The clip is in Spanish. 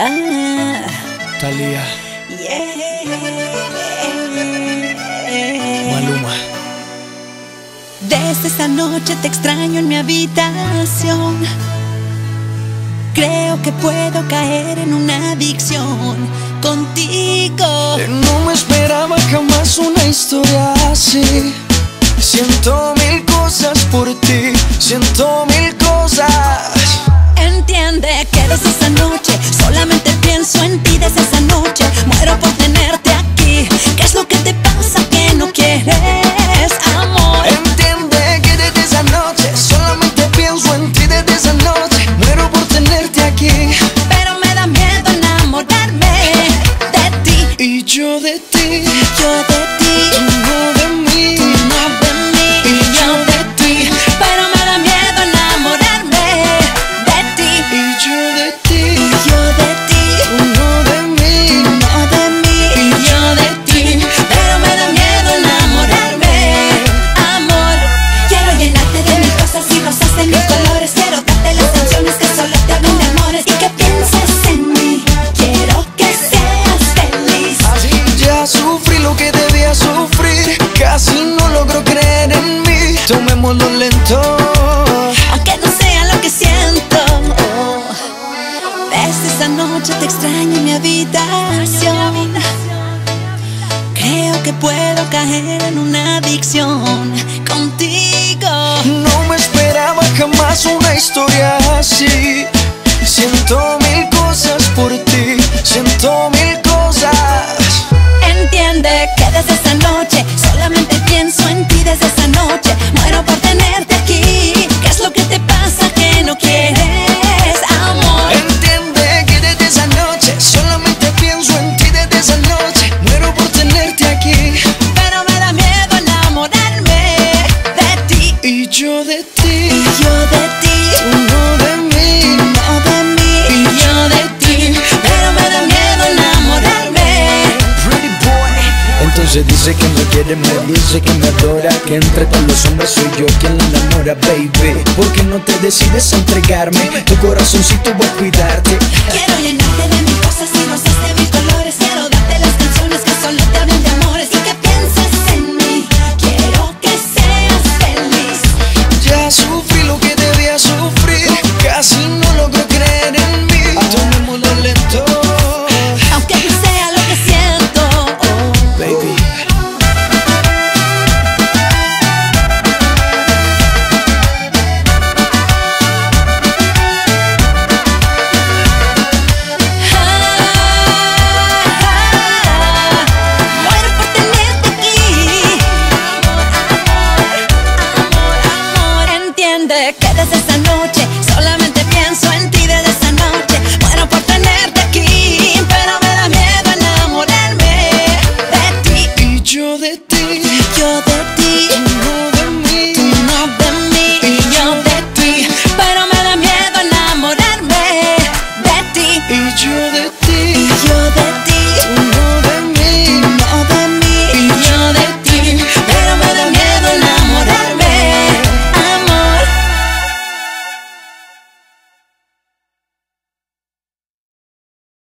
Ah, Talía, yeah. Maluma. Desde esa noche te extraño en mi habitación. Creo que puedo caer en una adicción contigo. No me esperaba jamás una historia así. Siento mil cosas por ti, siento mil cosas. Entiende que desde esa noche esa noche. Muero por tenerte aquí. ¿Qué es lo que te pasa que no quieres amor? Entiende que desde esa noche solamente pienso en ti desde esa noche. Muero por tenerte aquí Pero me da miedo enamorarme de ti. y yo de ti, Yo de ti, Tomémoslo lento. aunque no sea lo que siento. Desde esa noche te extraño en mi habitación. Creo que puedo caer en una adicción contigo. No me esperaba jamás una historia que me quiere, me dice que me adora Que entre todos los hombres soy yo quien la enamora, baby ¿Por qué no te decides a entregarme? Tu corazoncito voy a cuidarte Quiero llenarte de mil cosas y rosas de Entiende que desde esa noche